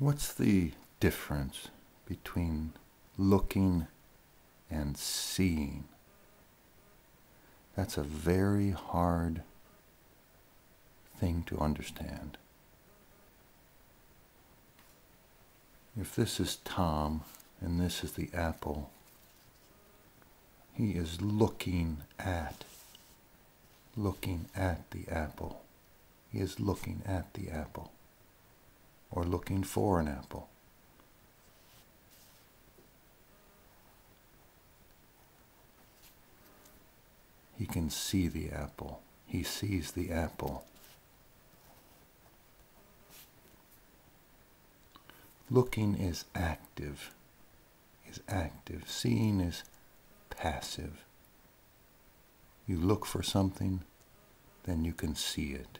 What's the difference between looking and seeing? That's a very hard thing to understand. If this is Tom and this is the apple, he is looking at, looking at the apple. He is looking at the apple or looking for an apple. He can see the apple. He sees the apple. Looking is active, is active. Seeing is passive. You look for something, then you can see it.